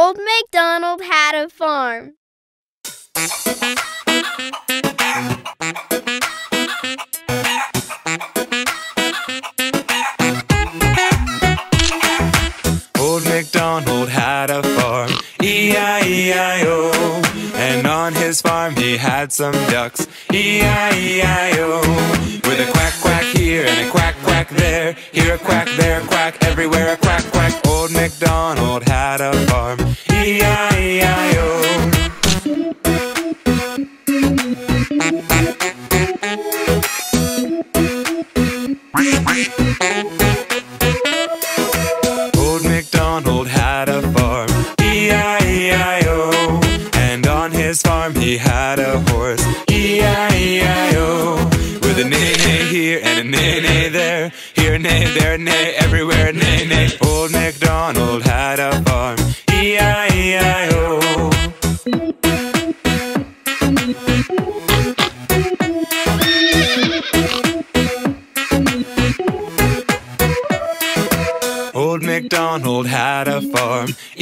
Old MacDonald had a farm. Old MacDonald had a farm, E-I-E-I-O. And on his farm he had some ducks, E-I-E-I-O. With a quack quack here and a quack quack there, here a quack, there a quack, everywhere a quack quack. Old MacDonald had a farm,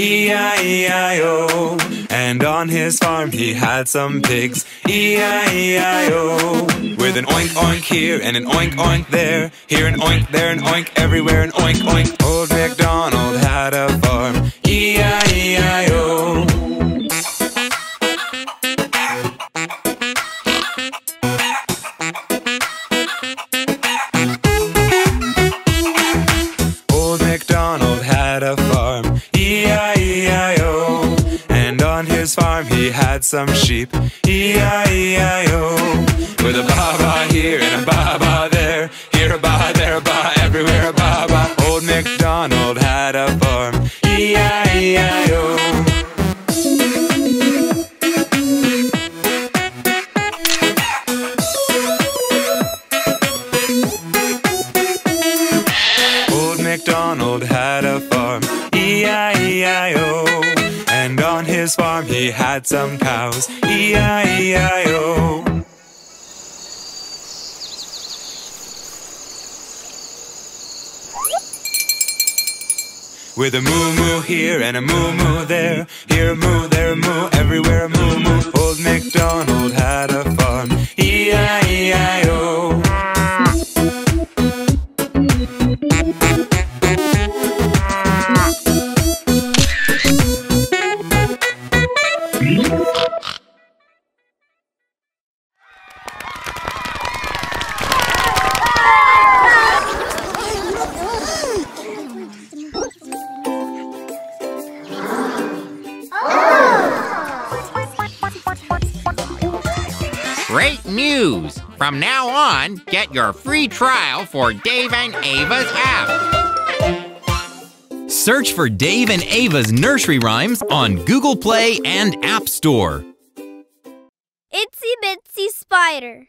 E-I-E-I-O. And on his farm he had some pigs, E-I-E-I-O. With an oink oink here and an oink oink there, here an oink, there an oink, everywhere an oink oink. Old MacDonald had a farm, E-I-E-I-O. Some sheep, E-I-E-I-O. He had some cows, E-I-E-I-O. With a moo moo here and a moo moo there, here a moo, there a moo, everywhere a moo moo. Old MacDonald had a your free trial for Dave and Ava's app. Search for Dave and Ava's nursery rhymes on Google Play and App Store. Itsy Bitsy Spider.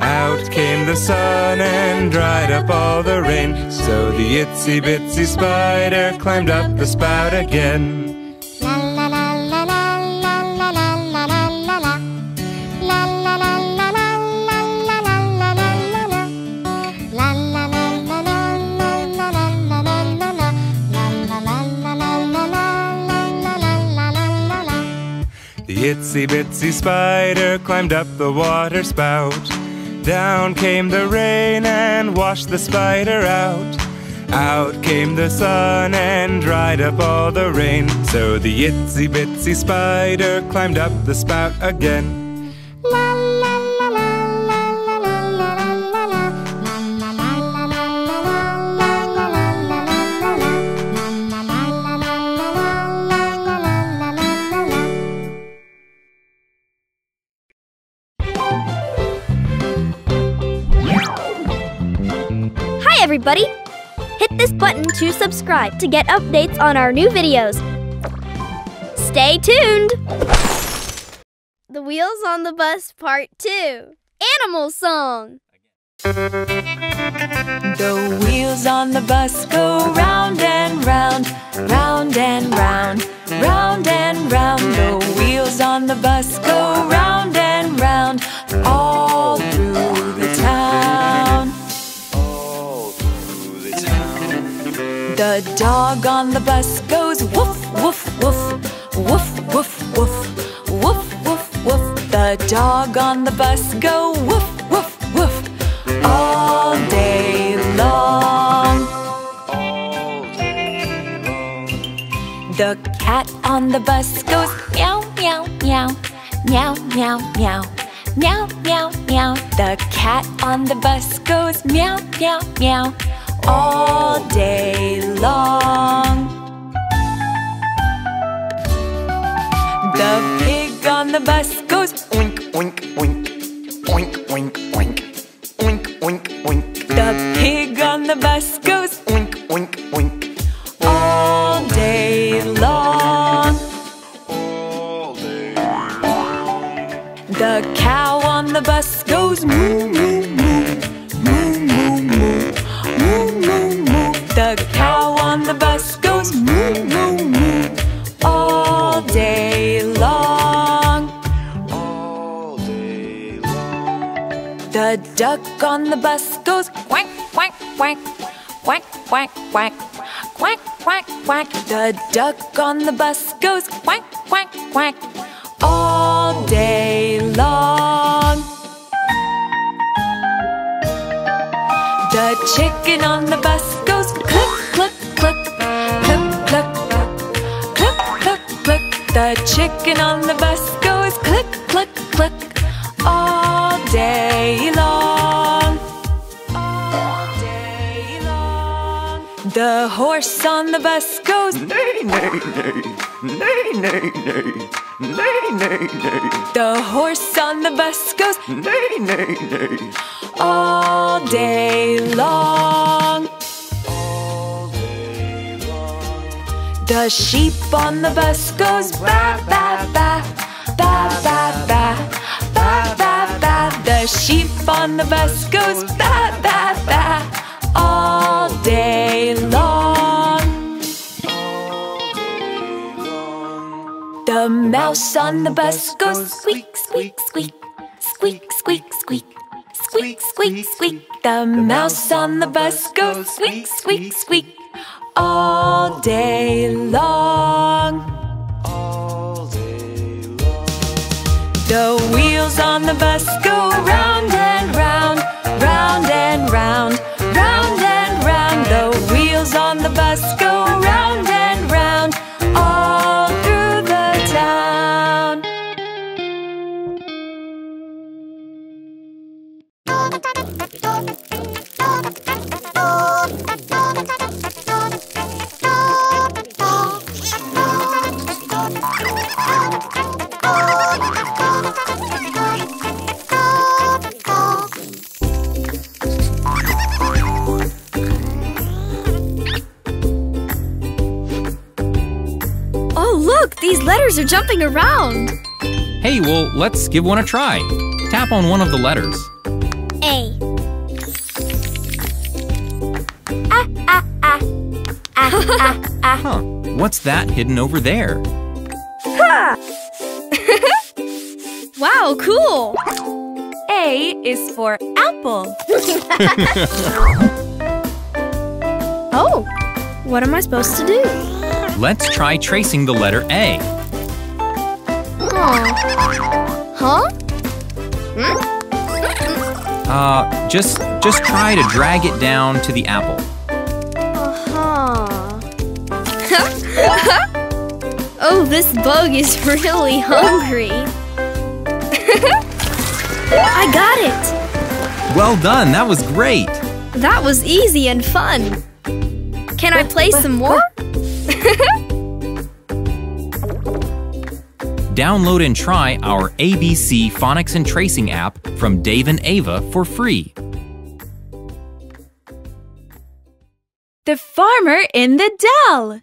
Out came the sun and dried up all the rain. So the itsy bitsy spider climbed up the spout again. The itsy bitsy spider climbed up the water spout. Down came the rain and washed the spider out. Out came the sun and dried up all the rain. So the itsy bitsy spider climbed up the spout again. Everybody! Hit this button to subscribe to get updates on our new videos. Stay tuned! The Wheels on the Bus Part 2 Animal Song. The wheels on the bus go round and round, round and round, round and round. The wheels on the bus go round and round, dog on the bus goes woof, woof, woof, woof, woof, woof, woof, woof, woof. The dog on the bus go woof, woof, woof, all day long. The cat on the bus goes meow, meow, meow, meow, meow, meow, meow, meow, meow. The cat on the bus goes meow, meow, meow, all day long. The pig on the bus goes oink, oink, oink, oink, oink, oink, oink, oink, oink. The pig on the bus goes oink, oink, oink, all day long. The cow on the bus goes moo, all day long. The duck on the bus goes quack, quack, quack, quack, quack, quack, quack, quack, quack. The duck on the bus goes quack, quack, quack, all day long. The chicken on the bus goes cluck, The chicken on the bus goes click, click, click, all day long. All day long. The horse on the bus goes Neigh, neigh, neigh, neigh, neigh, neigh, neigh, neigh, neigh, The horse on the bus goes neigh, neigh, neigh. all day long. The sheep on the bus goes ba ba ba ba ba ba ba ba ba. The sheep on the bus goes ba ba ba all day long. The mouse on the bus goes squeak squeak squeak squeak squeak squeak squeak squeak squeak. The mouse on the bus goes squeak squeak squeak all day long. All day long. The wheels on the bus go round and round, round and round, jumping around! Hey, well, let's give one a try. Tap on one of the letters. A. Ah, ah, ah. Ah, ah, ah. Huh, what's that hidden over there? Wow, cool! A is for apple. Oh, what am I supposed to do? Let's try tracing the letter A. Oh. Huh? Uh, just just try to drag it down to the apple. Uh-huh. oh, this bug is really hungry. I got it! Well done, that was great. That was easy and fun. Can I play some more? Download and try our ABC Phonics and Tracing app from Dave and Ava for free. The farmer in the dell.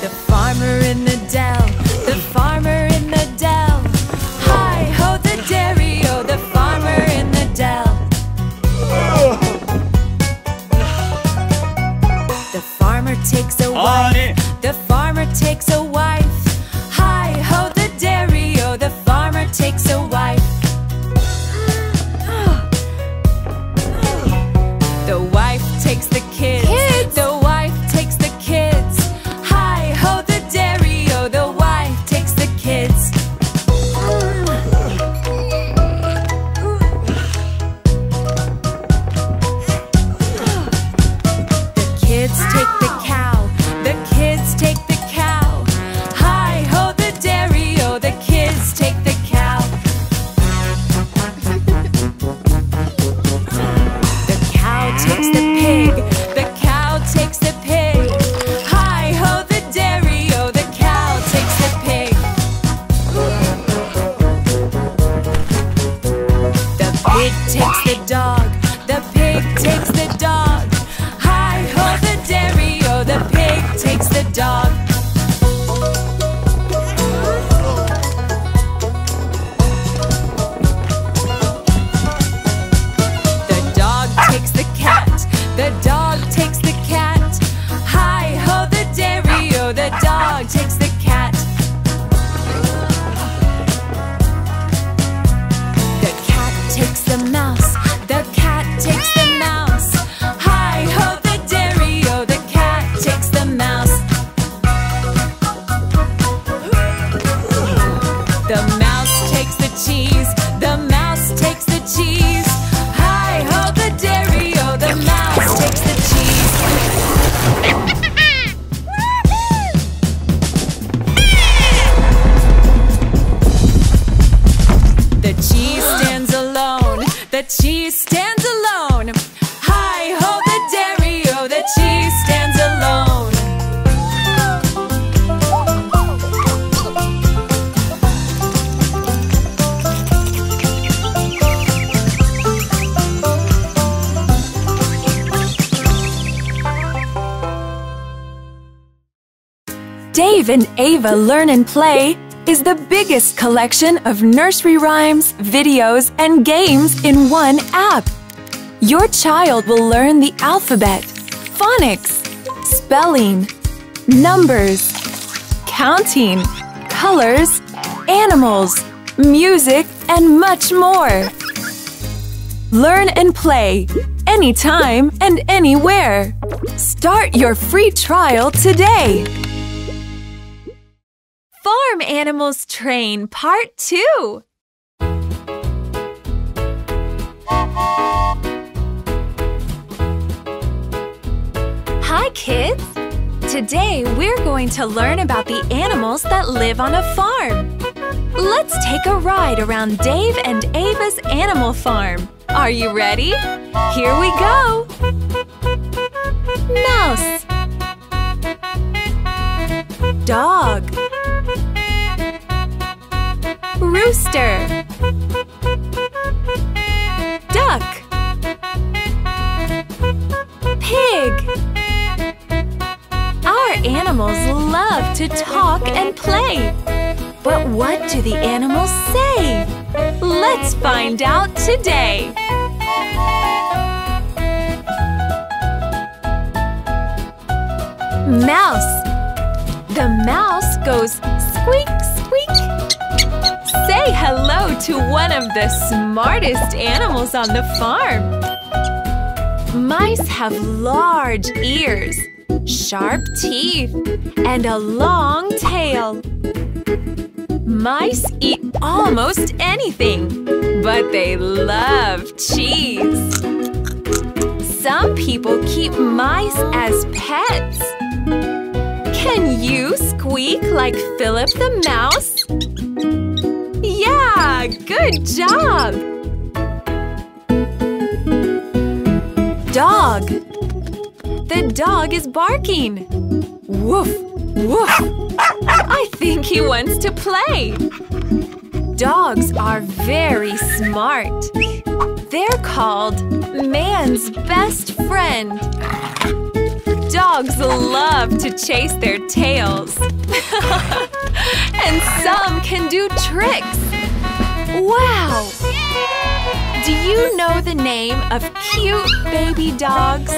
The farmer in the dell, Dave and Ava Learn and Play is the biggest collection of nursery rhymes, videos, and games in one app. Your child will learn the alphabet, phonics, spelling, numbers, counting, colors, animals, music, and much more. Learn and play anytime and anywhere. Start your free trial today. Farm Animals Train Part 2 Hi, kids! Today we're going to learn about the animals that live on a farm. Let's take a ride around Dave and Ava's animal farm. Are you ready? Here we go! Mouse Dog Rooster Duck Pig Our animals love to talk and play. But what do the animals say? Let's find out today. Mouse The mouse goes squeak. Say hello to one of the smartest animals on the farm. Mice have large ears, sharp teeth, and a long tail. Mice eat almost anything, but they love cheese. Some people keep mice as pets. Can you squeak like Philip the Mouse? Good job! Dog. The dog is barking. Woof, woof. I think he wants to play. Dogs are very smart. They're called man's best friend. Dogs love to chase their tails. and some can do tricks. Wow! Do you know the name of cute baby dogs?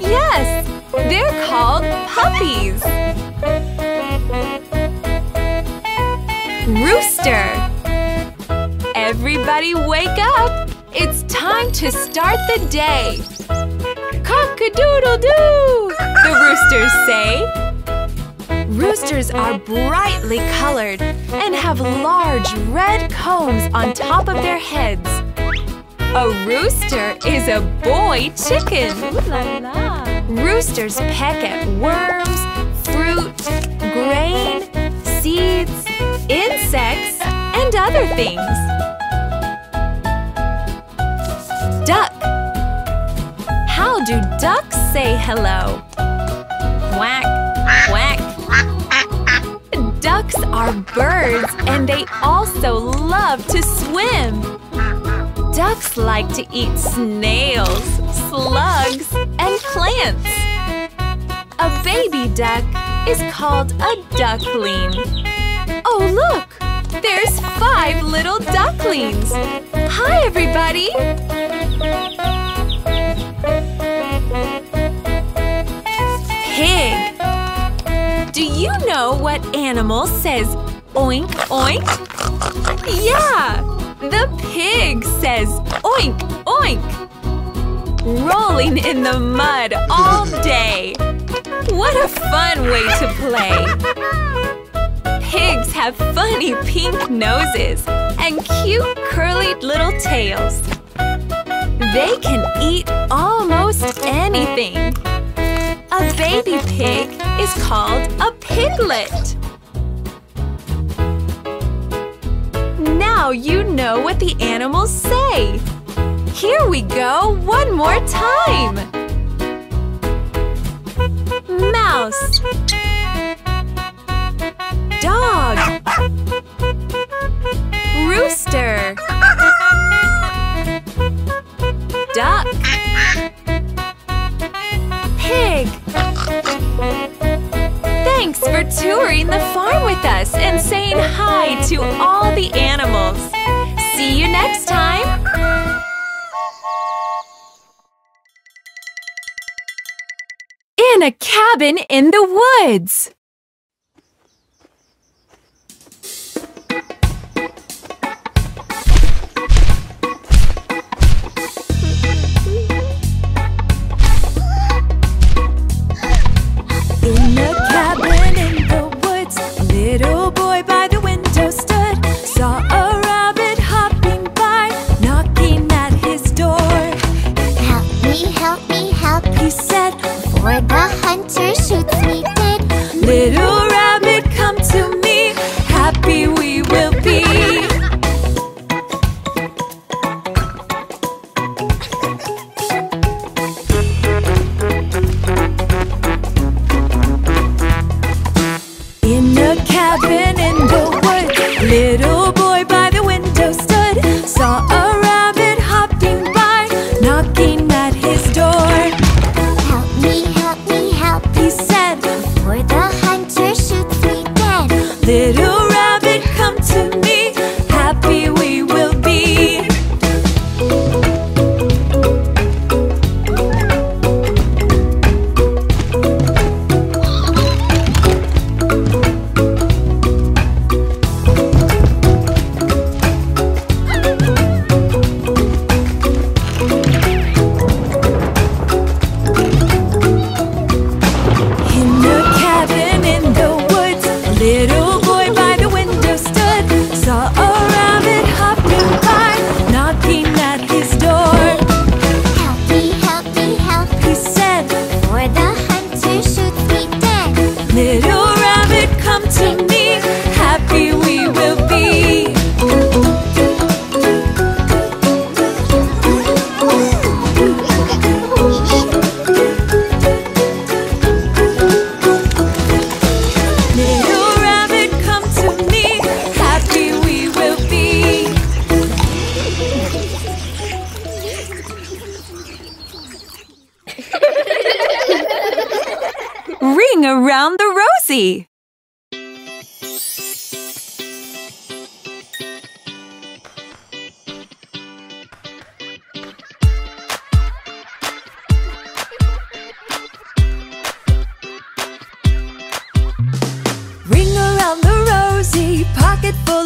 Yes, they're called puppies. Rooster. Everybody wake up! It's time to start the day. Cock-a-doodle-doo, the roosters say. Roosters are brightly colored and have large red combs on top of their heads. A rooster is a boy chicken. Roosters peck at worms, fruit, grain, seeds, insects, and other things. Duck. How do ducks say hello? Quack, quack. Ducks are birds and they also love to swim. Ducks like to eat snails, slugs, and plants. A baby duck is called a duckling. Oh, look! There's five little ducklings! Hi, everybody! Animal says oink oink? Yeah! The pig says oink oink! Rolling in the mud all day! What a fun way to play! Pigs have funny pink noses and cute curly little tails. They can eat almost anything. A baby pig is called a piglet. Now you know what the animals say. Here we go one more time. Mouse Dog cabin in the woods! In a cabin in the woods, a little boy by the window stood. Saw hunter shoots me dead. Little rabbit, come to me, happy it for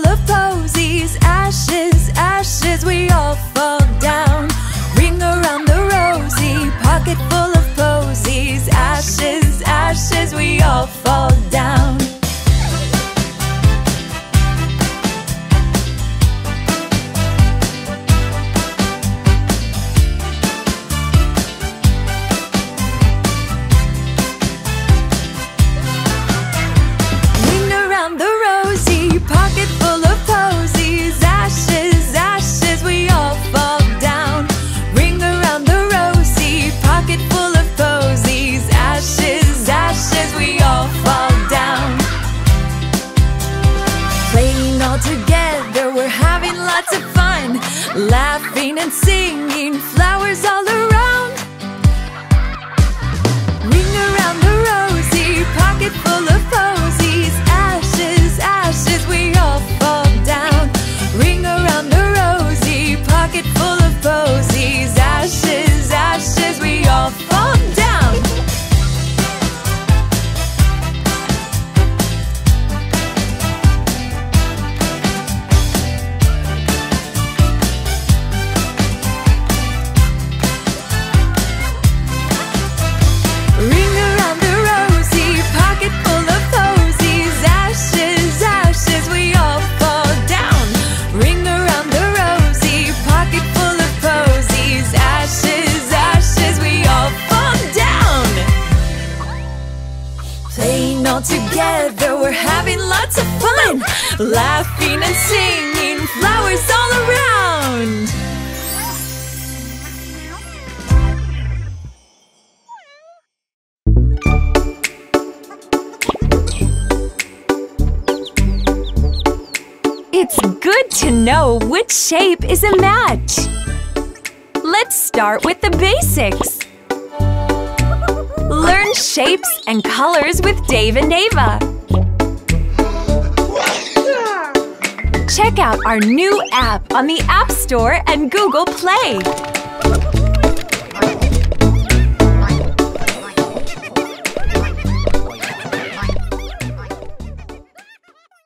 lots of fun. Laughing and singing, flowers all around. Together, we're having lots of fun. Laughing and singing, flowers all around. It's good to know which shape is a match. Let's start with the basics. Learn shapes and colors with Dave and Ava. Check out our new app on the App Store and Google Play.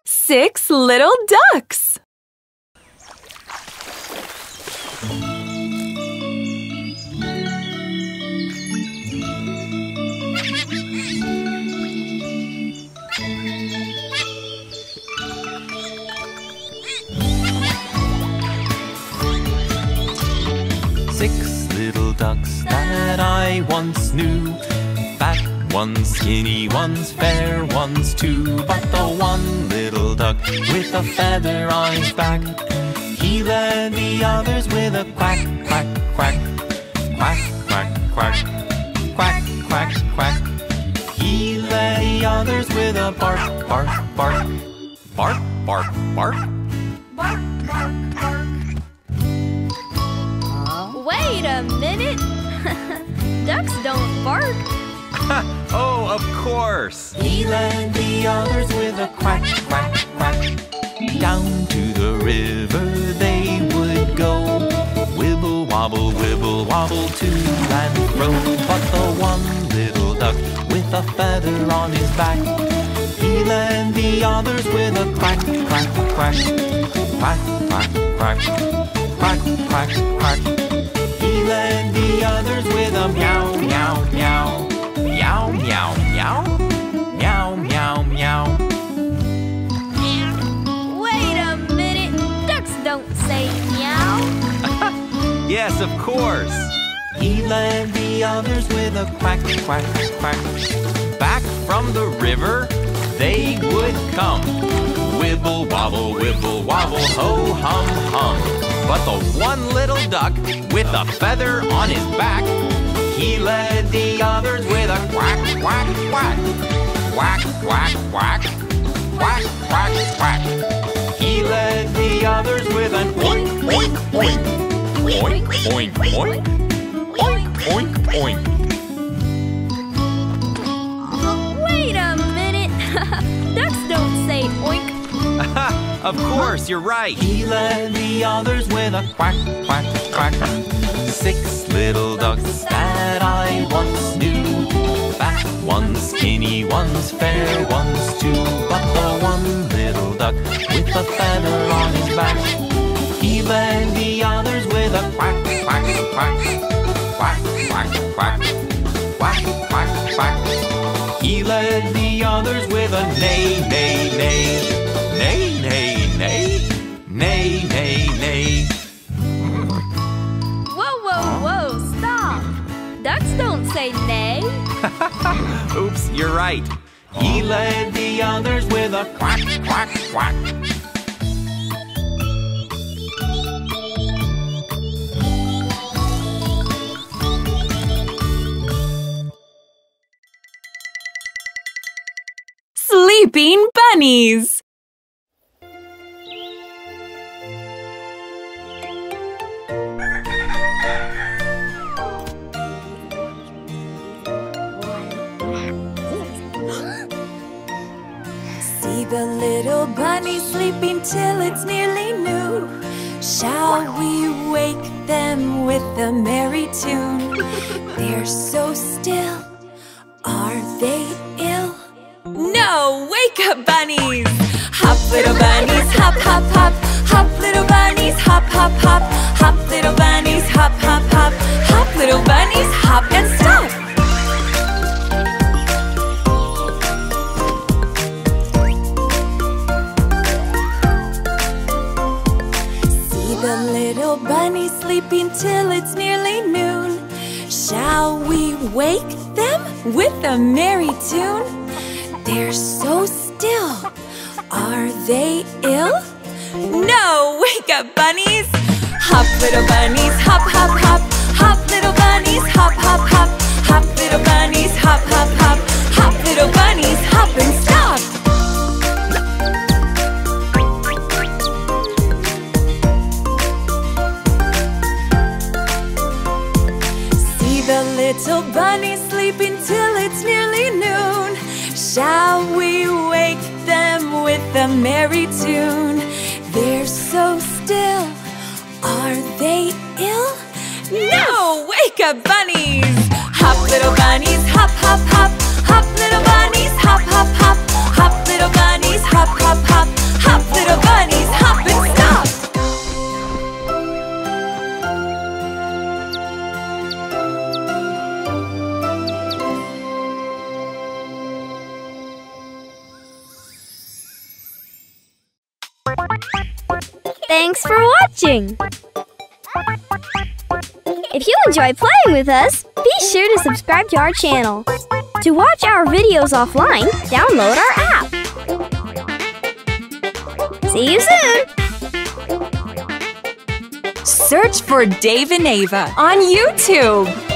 Six little ducks. Knew. Fat ones, skinny ones, fair ones too. But the one little duck with a feather on his back, he led the others with a quack, quack, quack, quack, quack, quack, quack, quack, quack. He led the others with a bark, bark, bark, bark, bark, bark, bark, bark. Wait a minute. Of course. He led the others with a quack, quack, quack. Down to the river they would go. Wibble wobble, wibble wobble to and fro. But the one little duck with a feather on his back, he led the others with a quack, quack, quack. Quack, quack, quack. Quack, quack, quack. He led the others with a meow, meow, meow. Meow, meow, meow. Meow, meow, meow. Wait a minute. Ducks don't say meow. Yes, of course. He led the others with a quack, quack, quack. back from the river they would come. Wibble wobble, wibble wobble, ho hum hum. But the one little duck with a feather on his back, he led the others with a quack, quack, quack. Quack, quack, quack. Quack, quack, quack. He led the others with an oink, oink, oink. Oink, oink, oink. Oink, oink, oink. Wait a minute. Ducks don't say oink. of course, you're right. He led the others with a quack, quack, quack. Six little ducks that I once knew. Fat, one's skinny, one's fair, one's two. But the one little duck with a feather on his back, he led the others with a quack, quack, quack. Quack, quack, quack. Quack, quack, quack. He led the others with a neigh, neigh, neigh. Neigh, neigh, neigh. Neigh, neigh, neigh. Don't say neigh. Oops, you're right. He led the others with a quack, quack, quack. Sleeping bunnies. Little bunny sleeping till it's nearly noon. Shall we wake them with a merry tune? They're so still. Are they ill? No! Wake up, bunnies! Hop, little bunnies, hop, hop, hop. Hop, little bunnies, hop, hop, hop. Merry tune? They're so still. Are they ill? No! Wake up, bunnies! Hop, little bunnies, hop, hop, hop. Hop, little bunnies, hop, hop, hop. Hop, little bunnies, hop, hop, hop. Hop, little bunnies, hop and stop. Thanks for watching! If you enjoy playing with us, be sure to subscribe to our channel. To watch our videos offline, download our app. See you soon! Search for Dave and Ava on YouTube.